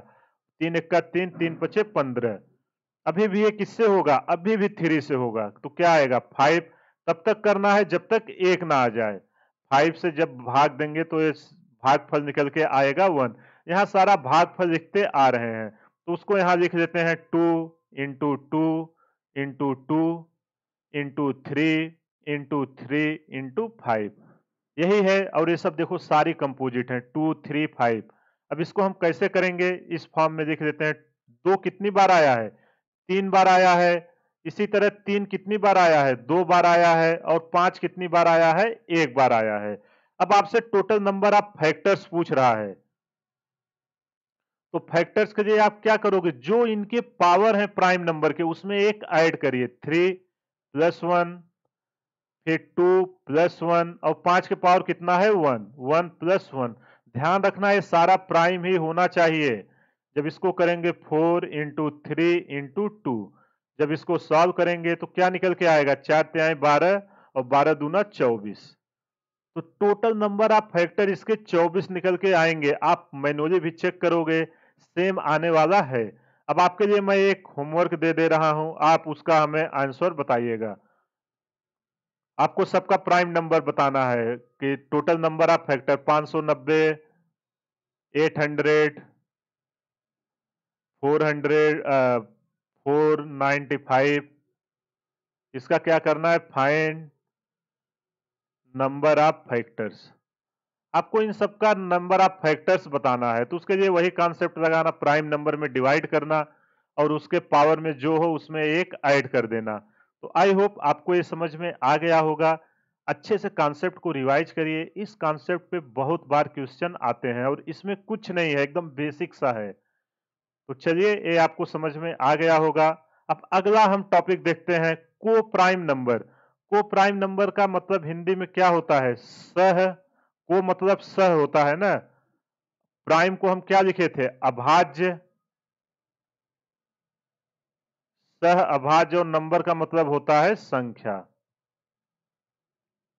तीन एक का तीन तीन पचे पंद्रह। अभी भी ये किससे होगा? अभी भी थ्री से होगा। तो क्या आएगा? फाइव तब तक करना है जब तक एक ना आ जाए। फाइव से जब भाग देंगे तो ये भागफल निकल के आएगा वन। यहाँ सारा भागफल लिखते आ रहे हैं। तो उसको यहाँ लिख देते हैं two into two into two into three into three into five यही है और ये सब देखो सारी कंपोजिट है। टू थ्री फाइव अब इसको हम कैसे करेंगे? इस फॉर्म में देख लेते हैं, दो कितनी बार आया है? तीन बार आया है इसी तरह तीन कितनी बार आया है? दो बार आया है और पाँच कितनी बार आया है? एक बार आया है। अब आपसे टोटल नंबर ऑफ़ फैक्टर्स पूछ रहा है। तो फैक्टर्स के लिए आप क्या करोगे? जो इनके पावर है प्राइम नंबर के, उसमें एक ऐड करिए। थ्री प्लस वन फिर टू प्लस वन और पाँच के पावर कितना है? वन वन प्लस वन ध्यान रखना, ये सारा प्राइम ही होना चाहिए। जब इसको करेंगे four into three into two जब इसको सॉल्व करेंगे तो क्या निकल के आएगा? चार त्याई बारह और बारह दूना चौबीस। तो टोटल नंबर ऑफ़ फैक्टर इसके चौबीस निकल के आएँगे। आप मैनुअली भी चेक करोगे सेम आने वाला है। अब आपके लिए मैं एक होमवर्क दे दे रहा हूँ। आप उसका हमें आंसर बताइएगा। आपको सबका प्राइम नंबर बताना है कि टोटल नंबर ऑफ़ फैक्टर 590 800 400 495 इसका क्या करना है? Find number of factors. आपको इन सबका नंबर ऑफ़ फैक्टर्स बताना है तो उसके लिए वही कॉन्सेप्ट लगाना, प्राइम नंबर में डिवाइड करना और उसके पावर में जो हो उसमें एक ऐड कर देना। तो आई होप आपको ये समझ में आ गया होगा। अच्छे से कॉन्सेप्ट को रिवाइज करिए। इस कॉन्सेप्ट पे बहुत बार क्वेश्चन आते हैं और इसमें कुछ नहीं है, एकदम बेसिक सा है। तो चलिए ये आपको समझ में आ गया होगा। अब अगला हम टॉपिक देखते हैं को प्राइम नंबर को प्राइम नंबर का मतलब हिंदी में क्या होता है? सह। को मतलब सह होता है ना? प्राइम को हम क्या लिखे थे? अभाज्य। सह, अभाज्य और नंबर का मतलब होता है संख्या।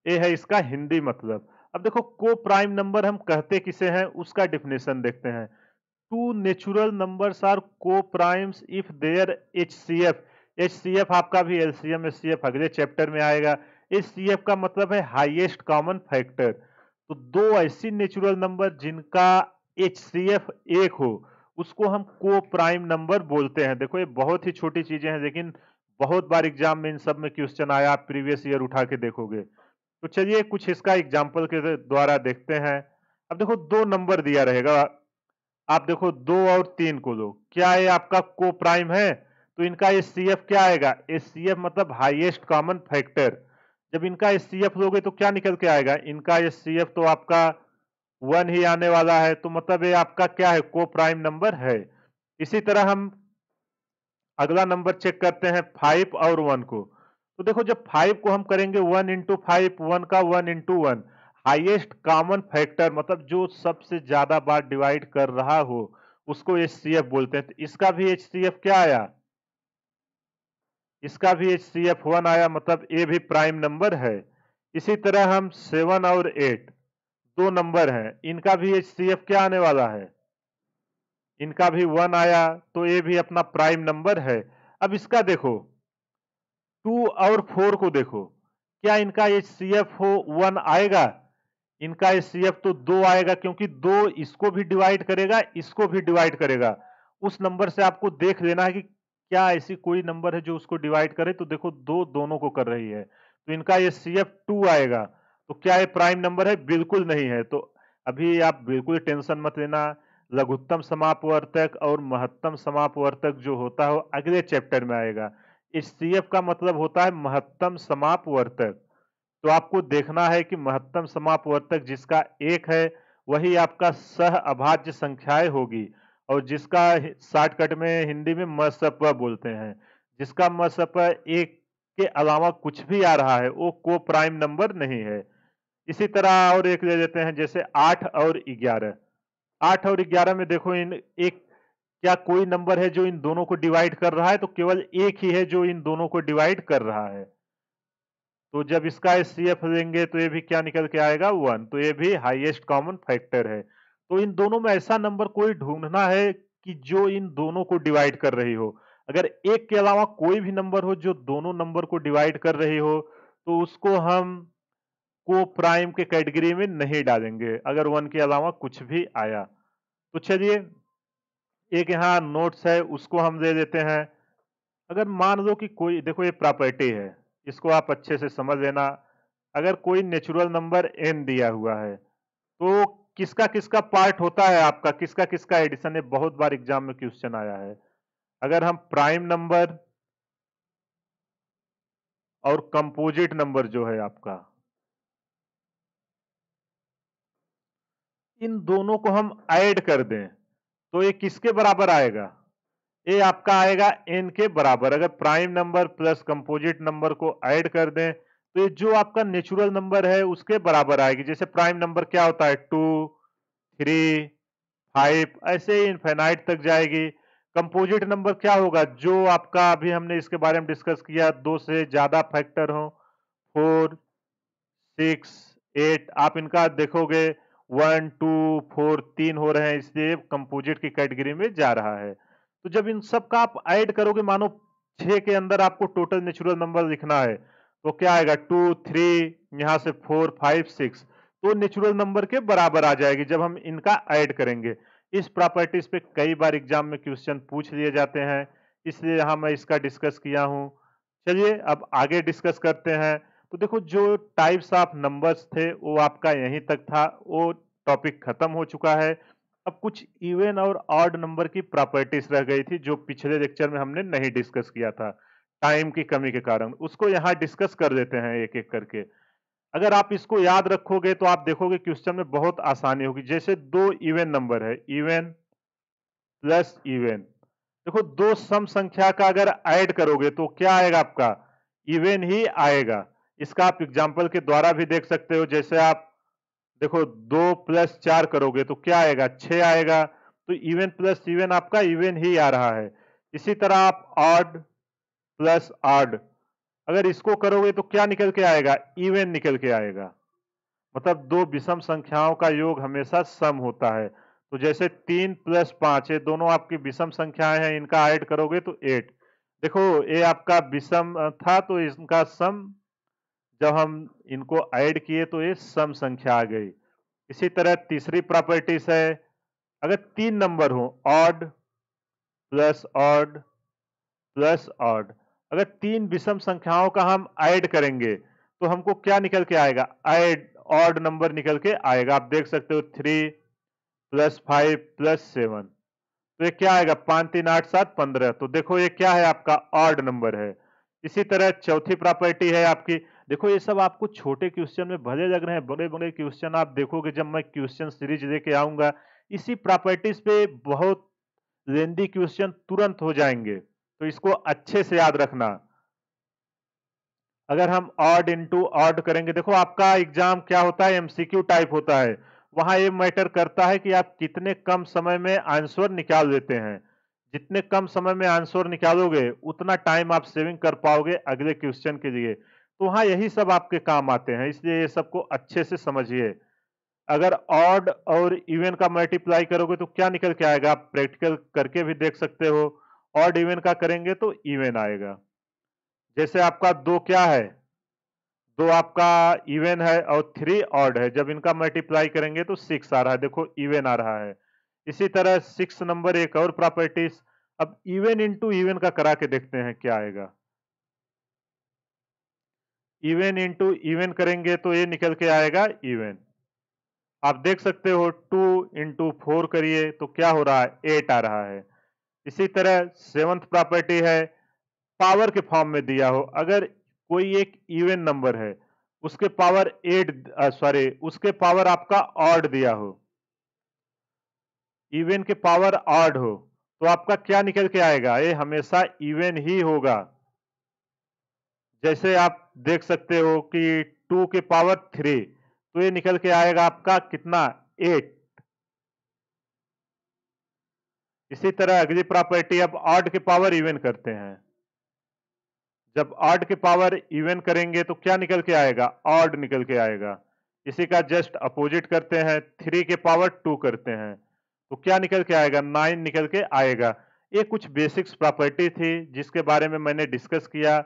ये है इसका हिंदी मतलब। अब देखो को प्राइम नंबर हम कहते किसे हैं? उसका डिफिनेशन देखते हैं। Two natural numbers are coprimes if their H C F H C F आपका भी एलसीएम एच सी एफ़ अगले चैप्टर में आएगा। एच सी एफ़ का मतलब है हाईएस्ट कॉमन फैक्टर तो दो ऐसी नेचुरल नंबर जिनका एच सी एफ़ एक हो, उसको हम को प्राइम नंबर बोलते हैं। देखो, ये बहुत ही छोटी चीज़ें हैं, लेकिन बहुत बार एग्ज़ाम में इन सब में क्वेश्चन आया, आप प्रीवियस ईयर उठा के देखोगे। तो चलिए कुछ इसका एग्ज़ाम्पल के द्वारा देखते हैं। अब देखो, दो नंबर दिया रहेगा। आप देखो दो और तीन को लो क्या ये आपका को प्राइम है? तो इनका एस क्या आएगा? एस सी एफ़ मतलब हाईएस्ट कॉमन फैक्टर जब इनका एस सी लोगे तो क्या निकल के आएगा? इनका एस तो आपका वन ही आने वाला है तो मतलब ये आपका क्या है? को प्राइम नंबर है। इसी तरह हम अगला नंबर चेक करते हैं फाइव और वन को। तो देखो जब फाइव को हम करेंगे वन इंटू फाइव वन का one into one highest common factor मतलब जो सबसे ज़्यादा बार डिवाइड कर रहा हो, उसको एच सी एफ़ बोलते हैं। तो इसका भी एच सी एफ़ क्या आया? इसका भी एच सी एफ़ वन आया मतलब ए भी प्राइम नंबर है। इसी तरह हम सेवन और एट दो नंबर हैं। इनका भी एच सी एफ़ क्या आने वाला है? इनका भी वन आया तो ए भी अपना प्राइम नंबर है। अब इसका देखो टू और फोर को देखो। क्या इनका एच सी एफ़ हो वन आएगा? इनका एफ़ तो दो आएगा क्योंकि दो इसको भी डिवाइड करेगा, इसको भी डिवाइड करेगा। उस नंबर से आपको देख लेना है कि क्या ऐसी कोई नंबर है जो उसको डिवाइड करे तो देखो दो दोनों को कर रही है। तो इनका ये सी एफ़ टू आएगा। तो क्या ये प्राइम नंबर है? बिल्कुल नहीं है। तो अभी आप बिल्कुल टेंशन मत लेना। लघुत्तम समापवर्तक और महत्तम समापवर्तक जो होता है वो अगले चैप्टर में आएगा। इस एच का मतलब होता है महत्तम समापवर्तक। तो आपको देखना है कि महत्तम समापवर्तक जिसका एक है, वही आपका सह अभाज्य संख्याएँ होगी और जिसका शॉर्टकट में हिंदी में मसप बोलते हैं। जिसका मसप एक के अलावा कुछ भी आ रहा है, वो को प्राइम नंबर नहीं है। इसी तरह और एक ले लेते हैं, जैसे आठ और ग्यारह। आठ और ग्यारह में देखो इन एक, क्या कोई नंबर है जो इन दोनों को डिवाइड कर रहा है? तो केवल एक ही है जो इन दोनों को डिवाइड कर रहा है। तो जब इसका एस सी एफ़ लेंगे तो ये भी क्या निकल के आएगा? वन। तो ये भी हाईएस्ट कॉमन फैक्टर है। तो इन दोनों में ऐसा नंबर कोई ढूंढना है कि जो इन दोनों को डिवाइड कर रही हो। अगर एक के अलावा कोई भी नंबर हो जो दोनों नंबर को डिवाइड कर रही हो तो उसको हम को प्राइम के कैटेगरी में नहीं डालेंगे, अगर वन के अलावा कुछ भी आया। तो चलिए, एक यहाँ नोट्स है, उसको हम दे देते हैं। अगर मान लो कि कोई, देखो ये प्रॉपर्टी है। इसको आप अच्छे से समझ लेना। अगर कोई नेचुरल नंबर एन दिया हुआ है तो किसका किसका पार्ट होता है आपका? किसका किसका एडिशन है? बहुत बार एग्ज़ाम में क्वेश्चन आया है। अगर हम प्राइम नंबर और कंपोजिट नंबर जो है आपका, इन दोनों को हम ऐड कर दें तो ये किसके बराबर आएगा? ए आपका आएगा एन के बराबर। अगर prime number plus composite number को ऐड कर दें तो ये जो आपका नेचुरल नंबर है, उसके बराबर आएगी। जैसे प्राइम नंबर क्या होता है? टू थ्री फाइव ऐसे ही इनफेनाइट तक जाएगी। कंपोजिट नंबर क्या होगा? जो आपका अभी हमने इसके बारे में डिस्कस किया, दो से ज़्यादा फैक्टर हो फोर सिक्स एट आप इनका देखोगे वन टू फोर तीन हो रहे हैं, इसलिए कंपोजिट की कैटेगरी में जा रहा है। तो जब इन सब का आप ऐड करोगे, मानो छह के अंदर आपको टोटल नेचुरल नंबर लिखना है तो क्या आएगा? टू थ्री यहाँ से फोर फाइव सिक्स तो नेचुरल नंबर के बराबर आ जाएगी जब हम इनका ऐड करेंगे। इस प्रॉपर्टीज़ पे कई बार एग्ज़ाम में क्वेश्चन पूछ लिए जाते हैं, इसलिए यहाँ मैं इसका डिस्कस किया हूँ। चलिए, अब आगे डिस्कस करते हैं। तो देखो, जो टाइप्स ऑफ़ नंबर्स थे, वो आपका यहीं तक था, वो टॉपिक खत्म हो चुका है। अब कुछ इवन और ऑड नंबर की प्रॉपर्टीज़ रह गई थी, जो पिछले लेक्चर में हमने नहीं डिस्कस किया था। टाइम की कमी के कारण। उसको यहाँ डिस्कस कर देते हैं एक एक करके। अगर आप इसको याद रखोगे तो आप देखोगे क्वेश्चन में बहुत आसानी होगी। जैसे दो इवन नंबर है। इवन प्लस इवन देखो, दो सम संख्या का अगर ऐड करोगे तो क्या आएगा आपका? इवन ही आएगा। इसका आप एग्ज़ाम्पल के द्वारा भी देख सकते हो। जैसे आप देखो, दो प्लस चार करोगे तो क्या आएगा? छ आएगा। तो इवन प्लस इवन आपका इवन ही आ रहा है। इसी तरह आप ऑड प्लस ऑड अगर इसको करोगे तो क्या निकल के आएगा? इवन निकल के आएगा। मतलब दो विषम संख्याओं का योग हमेशा सम होता है। तो जैसे तीन प्लस पाँच ये दोनों आपकी विषम संख्याएँ हैं, इनका ऐड करोगे तो एट देखो, ये आपका विषम था तो इनका सम जब हम इनको ऐड किए तो ये सम संख्या आ गई। इसी तरह तीसरी प्रॉपर्टीज़ है, अगर तीन नंबर हो odd plus odd plus odd अगर तीन विषम संख्याओं का हम ऐड करेंगे तो हमको क्या निकल के आएगा? ऐड ऑड नंबर निकल के आएगा। आप देख सकते हो three plus five plus seven तो ये क्या आएगा? पाँच, तीन, आठ, सात, पंद्रह। तो देखो ये क्या है आपका ऑड नंबर है। इसी तरह चौथी प्रॉपर्टी है आपकी देखो, ये सब आपको छोटे क्वेश्चन में भले लग रहे हैं बड़े बड़े क्वेश्चन आप देखोगे जब मैं क्वेश्चन सीरीज़ लेके आऊँगा, इसी प्रॉपर्टीज़ पे बहुत लेंदी क्वेश्चन तुरंत हो जाएँगे। तो इसको अच्छे से याद रखना। अगर हम ऑड इंटू ऑड करेंगे, देखो आपका एग्ज़ाम क्या होता है? एमसीक्यू टाइप होता है। वहाँ ये मैटर करता है कि आप कितने कम समय में आंसर निकाल लेते हैं। जितने कम समय में आंसर निकालोगे, उतना टाइम आप सेविंग कर पाओगे अगले क्वेश्चन के लिए। तो वहाँ यही सब आपके काम आते हैं, इसलिए ये सबको अच्छे से समझिए। अगर ऑड और इवन का मल्टीप्लाई करोगे तो क्या निकल के आएगा? आप प्रैक्टिकल करके भी देख सकते हो। ऑड इवन का करेंगे तो इवन आएगा। जैसे आपका दो क्या है? दो आपका इवन है और थ्री ऑड है। जब इनका मल्टीप्लाई करेंगे तो सिक्स आ रहा है। देखो इवन आ रहा है। इसी तरह सिक्स नंबर एक और प्रॉपर्टीज़ अब इवन इंटू इवन का करा के देखते हैं क्या आएगा। इवन इंटू इवन करेंगे तो ये निकल के आएगा इवन आप देख सकते हो टू इंटू फोर करिए तो क्या हो रहा है? एट आ रहा है। इसी तरह सेवंथ प्रॉपर्टी है पावर के फॉर्म में दिया हो। अगर कोई एक इवन नंबर है, उसके पावर एट सॉरी उसके पावर आपका ऑड दिया हो। इवन के पावर ऑड हो तो आपका क्या निकल के आएगा? ये हमेशा इवन ही होगा। जैसे आप देख सकते हो कि टू के पावर थ्री तो ये निकल के आएगा आपका कितना? एट। इसी तरह अगली प्रॉपर्टी, अब ऑड के पावर इवन करते हैं। जब ऑड के पावर इवन करेंगे तो क्या निकल के आएगा? ऑड निकल के आएगा। इसी का जस्ट अपोजिट करते हैं थ्री के पावर टू करते हैं। तो क्या निकल के आएगा? नाइन निकल के आएगा। ये कुछ बेसिक्स प्रॉपर्टी थी, जिसके बारे में मैंने डिस्कस किया।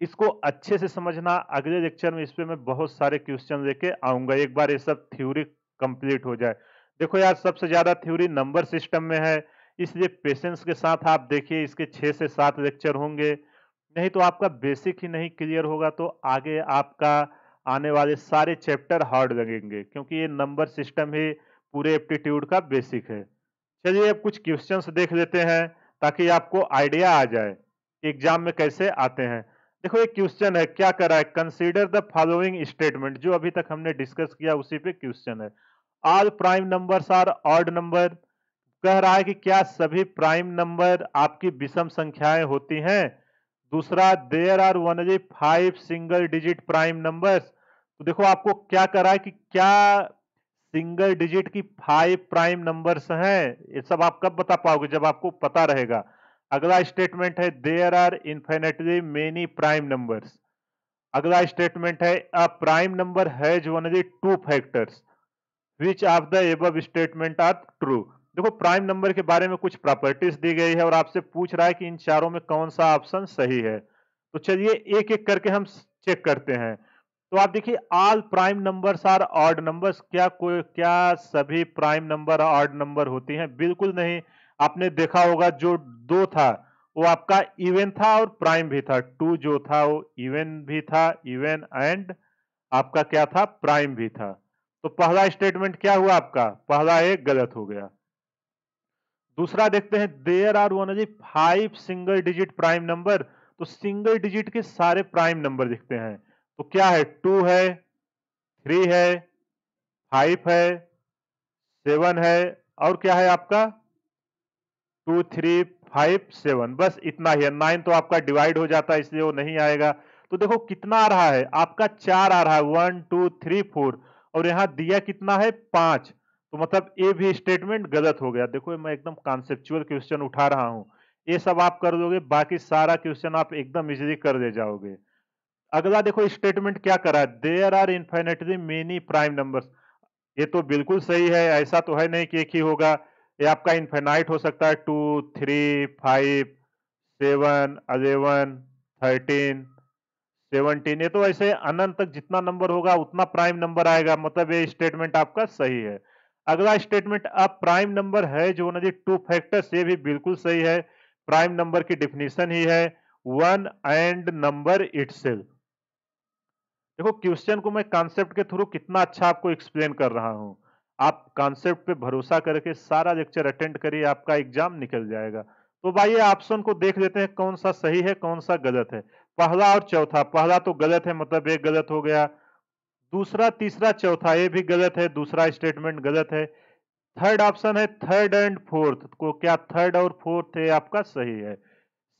इसको अच्छे से समझना, अगले लेक्चर में इस पर मैं बहुत सारे क्वेश्चन लेके आऊँगा। एक बार ये सब थ्योरी कंप्लीट हो जाए। देखो यार, सबसे ज़्यादा थ्योरी नंबर सिस्टम में है, इसलिए पेशेंस के साथ आप देखिए, इसके छह से सात लेक्चर होंगे। नहीं तो आपका बेसिक ही नहीं क्लियर होगा तो आगे आपका आने वाले सारे चैप्टर हार्ड लगेंगे, क्योंकि ये नंबर सिस्टम ही पूरे एप्टीट्यूड का बेसिक है। चलिए अब कुछ क्वेश्चंस देख लेते हैं, ताकि आपको आइडिया आ जाए एग्ज़ाम में कैसे आते हैं। देखो एक क्वेश्चन है, क्या कर रहा है? कंसीडर द फॉलोइंग स्टेटमेंट जो अभी तक हमने डिस्कस किया उसी पे क्वेश्चन है। All prime numbers are odd number कह रहा है कि क्या सभी प्राइम नंबर आपकी विषम संख्याएँ होती हैं? दूसरा there are one five single digit prime numbers तो देखो, आपको क्या करा है कि क्या सिंगल डिजिट की फाइव प्राइम नंबर्स हैं? ये सब आप कब बता पाओगे? जब आपको पता रहेगा। अगला स्टेटमेंट है there are infinitely many prime numbers अगला स्टेटमेंट है a prime number has one two factors which of the above statement are true देखो प्राइम नंबर के बारे में कुछ प्रॉपर्टीज़ दी गई है और आपसे पूछ रहा है कि इन चारों में कौन सा ऑप्शन सही है। तो चलिए एक एक करके हम चेक करते हैं। तो आप देखिए all prime numbers are odd numbers क्या कोई, क्या सभी प्राइम नंबर ऑड नंबर होती हैं? बिल्कुल नहीं। आपने देखा होगा जो दो था, वो आपका इवन था और प्राइम भी था। टू जो था, वो इवन भी था इवन एंड आपका क्या था? प्राइम भी था। तो पहला स्टेटमेंट क्या हुआ आपका? पहला एक गलत हो गया। दूसरा देखते हैं there are only five single digit prime number तो सिंगल डिजिट के सारे प्राइम नंबर दिखते हैं। तो क्या है? टू है थ्री है फाइव है सेवन है और क्या है आपका? टू थ्री फाइव सेवन बस इतना ही है। नाइन तो आपका डिवाइड हो जाता है, इसलिए वो नहीं आएगा। तो देखो कितना आ रहा है। आपका चार आ रहा है। वन टू थ्री फोर और यहाँ दिया कितना है? पाँच। तो मतलब ये भी स्टेटमेंट गलत हो गया। देखो मैं एकदम कॉन्सेप्चुअल क्वेश्चन उठा रहा हूँ। ये सब आप कर दोगे, बाकी सारा क्वेश्चन आप एकदम इजीली कर दे जाओगे। अगला देखो स्टेटमेंट क्या करा है? There are infinitely many prime numbers ये तो बिल्कुल सही है। ऐसा तो है नहीं कि एक ही होगा। ये आपका इन्फेनाइट हो सकता है two three five seven eleven thirteen seventeen ये तो ऐसे अनंत तक जितना नंबर होगा, उतना प्राइम नंबर आएगा। मतलब ये स्टेटमेंट आपका सही है। अगला स्टेटमेंट अब प्राइम नंबर है जो ना जी टू फैक्टर्स ये भी बिल्कुल सही है। प्राइम नंबर की डिफिनीशन ही है। वन एंड नंबर इट देखो क्वेश्चन को मैं कॉन्सेप्ट के थ्रू कितना अच्छा आपको एक्सप्लेन कर रहा हूँ। आप कॉन्सेप्ट पे भरोसा करके सारा लेक्चर अटेंड करिए, आपका एग्ज़ाम निकल जाएगा। तो भाई ये ऑप्शन को देख लेते हैं कौन सा सही है, कौन सा गलत है। पहला और चौथा, पहला तो गलत है मतलब एक गलत हो गया। दूसरा, तीसरा, चौथा, ये भी गलत है, दूसरा स्टेटमेंट गलत है। थर्ड ऑप्शन है थर्ड एंड फोर्थ को क्या थर्ड और फोर्थ है आपका सही है?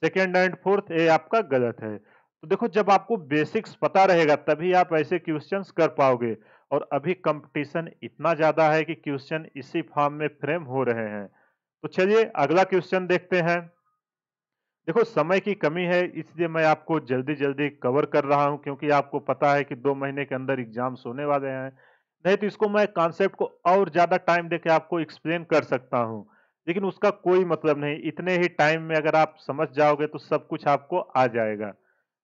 सेकेंड एंड फोर्थ ये आपका गलत है। तो देखो, जब आपको बेसिक्स पता रहेगा, तभी आप ऐसे क्वेश्चंस कर पाओगे। और अभी कंपटीशन इतना ज़्यादा है कि क्वेश्चन इसी फॉर्म में फ्रेम हो रहे हैं। तो चलिए अगला क्वेश्चन देखते हैं। देखो, समय की कमी है, इसलिए मैं आपको जल्दी जल्दी कवर कर रहा हूँ, क्योंकि आपको पता है कि दो महीने के अंदर एग्ज़ाम्स होने वाले हैं। नहीं तो इसको मैं कॉन्सेप्ट को और ज़्यादा टाइम देके आपको एक्सप्लेन कर सकता हूँ। लेकिन उसका कोई मतलब नहीं, इतने ही टाइम में अगर आप समझ जाओगे तो सब कुछ आपको आ जाएगा।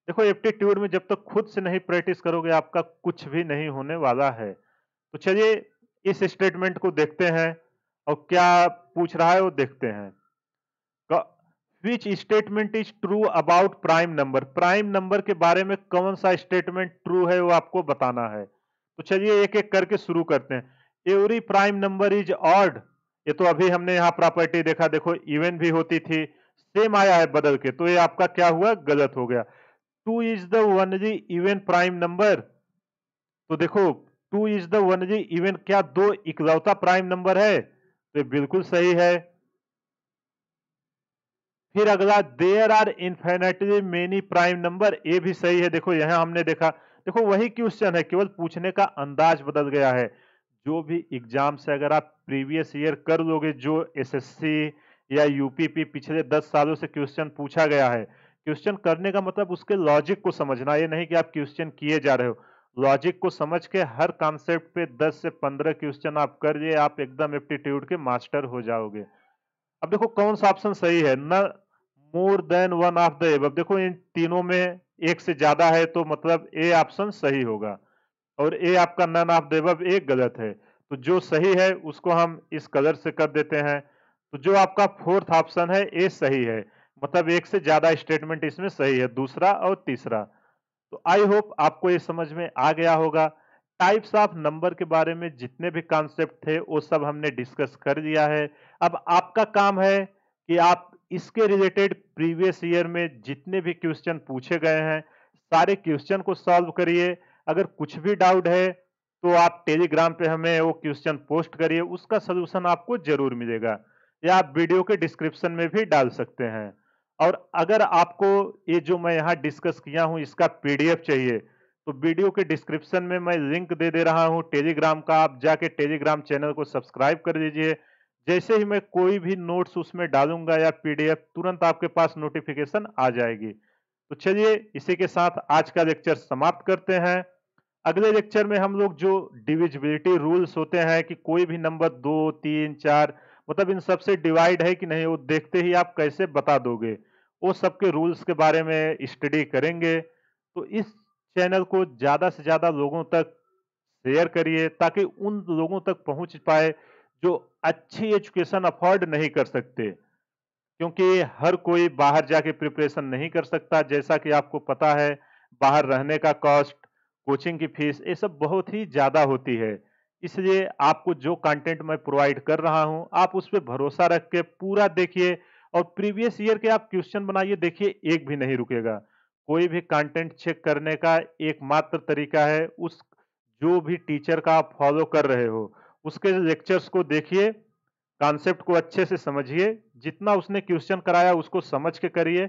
देखो एप्टीट्यूड में जब तक तो खुद से नहीं प्रैक्टिस करोगे, आपका कुछ भी नहीं होने वाला है। तो चलिए, इस स्टेटमेंट को देखते हैं और क्या पूछ रहा है वो देखते हैं। Which statement is true about prime number prime number के बारे में कौन सा स्टेटमेंट ट्रू है वो आपको बताना है। तो चलिए एक एक करके शुरू करते हैं। Every prime number is odd ये तो अभी हमने यहाँ प्रॉपर्टी देखा, देखो इवन भी होती थी सेम आया है बदल के तो ये आपका क्या हुआ? गलत हो गया। Two is the only even prime number. तो देखो, two is the only even क्या दो इकलौता प्राइम नंबर है? तो बिल्कुल सही है। फिर अगला there are infinitely many prime number ये भी सही है। देखो, यहाँ हमने देखा, देखो वही क्वेश्चन है, केवल पूछने का अंदाज बदल गया है। जो भी एग्ज़ाम से अगर आप प्रीवियस ईयर कर लोगे, जो एसएससी या यूपीपी पिछले दस सालों से क्वेश्चन पूछा गया है क्वेश्चन करने का मतलब उसके लॉजिक को समझना, ये नहीं कि आप क्वेश्चन किए जा रहे हो। लॉजिक को समझ के हर कॉन्सेप्ट पे 10 से 15 क्वेश्चन आप कर लिए आप एकदम एप्टीट्यूड के मास्टर हो जाओगे। अब देखो कौन सा ऑप्शन सही है? न more than one of the अब देखो इन तीनों में एक से ज़्यादा है तो मतलब ए ऑप्शन सही होगा। और ए आपका नन ऑफ़ द एब एक गलत है। तो जो सही है, उसको हम इस कलर से कर देते हैं। तो जो आपका फोर्थ ऑप्शन है ए सही है। मतलब एक से ज़्यादा स्टेटमेंट इसमें सही है, दूसरा और तीसरा। तो आई होप आपको ये समझ में आ गया होगा। टाइप्स ऑफ़ नंबर के बारे में जितने भी कॉन्सेप्ट थे, वो सब हमने डिस्कस कर दिया है। अब आपका काम है कि आप इसके रिलेटेड प्रीवियस ईयर में जितने भी क्वेश्चन पूछे गए हैं, सारे क्वेश्चन को सॉल्व करिए। अगर कुछ भी डाउट है तो आप टेलीग्राम पे हमें वो क्वेश्चन पोस्ट करिए। उसका सोल्यूशन आपको ज़रूर मिलेगा। या आप वीडियो के डिस्क्रिप्शन में भी डाल सकते हैं। और अगर आपको ये जो मैं यहाँ डिस्कस किया हूँ, इसका पीडीएफ चाहिए तो वीडियो के डिस्क्रिप्शन में मैं लिंक दे दे रहा हूँ। टेलीग्राम का आप जाके टेलीग्राम चैनल को सब्सक्राइब कर दीजिए। जैसे ही मैं कोई भी नोट्स उसमें डालूँगा या पीडीएफ तुरंत आपके पास नोटिफिकेशन आ जाएगी। तो चलिए, इसी के साथ आज का लेक्चर समाप्त करते हैं। अगले लेक्चर में हम लोग जो डिविजिबिलिटी रूल्स होते हैं कि कोई भी नंबर दो, तीन, चार मतलब इन सबसे डिवाइड है कि नहीं, वो देखते ही आप कैसे बता दोगे। वो सबके रूल्स के बारे में स्टडी करेंगे। तो इस चैनल को ज़्यादा से ज़्यादा लोगों तक शेयर करिए ताकि उन लोगों तक पहुँच पाए जो अच्छी एजुकेशन अफोर्ड नहीं कर सकते। क्योंकि हर कोई बाहर जाके प्रिपरेशन नहीं कर सकता। जैसा कि आपको पता है, बाहर रहने का कॉस्ट कोचिंग की फ़ीस ये सब बहुत ही ज़्यादा होती है। इसलिए आपको जो कंटेंट मैं प्रोवाइड कर रहा हूँ, आप उस पर भरोसा रख के पूरा देखिए और प्रीवियस ईयर के आप क्वेश्चन बनाइए, देखिए एक भी नहीं रुकेगा। कोई भी कंटेंट चेक करने का एकमात्र तरीका है, उस जो भी टीचर का आप फॉलो कर रहे हो, उसके लेक्चर्स को देखिए, कॉन्सेप्ट को अच्छे से समझिए, जितना उसने क्वेश्चन कराया उसको समझ के करिए,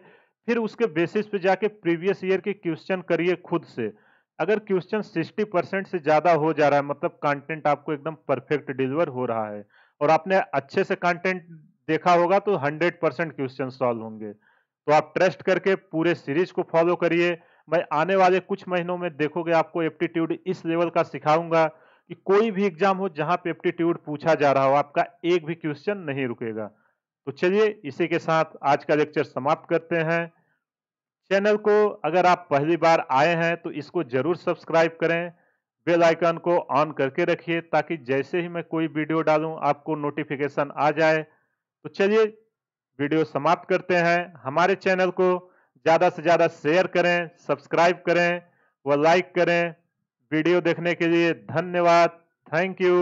फिर उसके बेसिस पे जाके प्रीवियस ईयर के क्वेश्चन करिए खुद से। अगर क्वेश्चन 60 परसेंट से ज़्यादा हो जा रहा है मतलब कंटेंट आपको एकदम परफेक्ट डिलीवर हो रहा है, और आपने अच्छे से कंटेंट देखा होगा तो 100 परसेंट क्वेश्चन सॉल्व होंगे। तो आप ट्रस्ट करके पूरे सीरीज़ को फॉलो करिए। मैं आने वाले कुछ महीनों में देखोगे आपको एप्टीट्यूड इस लेवल का सिखाऊँगा कि कोई भी एग्ज़ाम हो जहाँ पे एप्टीट्यूड पूछा जा रहा हो, आपका एक भी क्वेश्चन नहीं रुकेगा। तो चलिए, इसी के साथ आज का लेक्चर समाप्त करते हैं। चैनल को अगर आप पहली बार आए हैं तो इसको ज़रूर सब्सक्राइब करें। बेल आइकन को ऑन करके रखिए ताकि जैसे ही मैं कोई वीडियो डालूं, आपको नोटिफिकेशन आ जाए। तो चलिए, वीडियो समाप्त करते हैं। हमारे चैनल को ज़्यादा से ज़्यादा शेयर करें, सब्सक्राइब करें व लाइक करें। वीडियो देखने के लिए धन्यवाद। Thank you.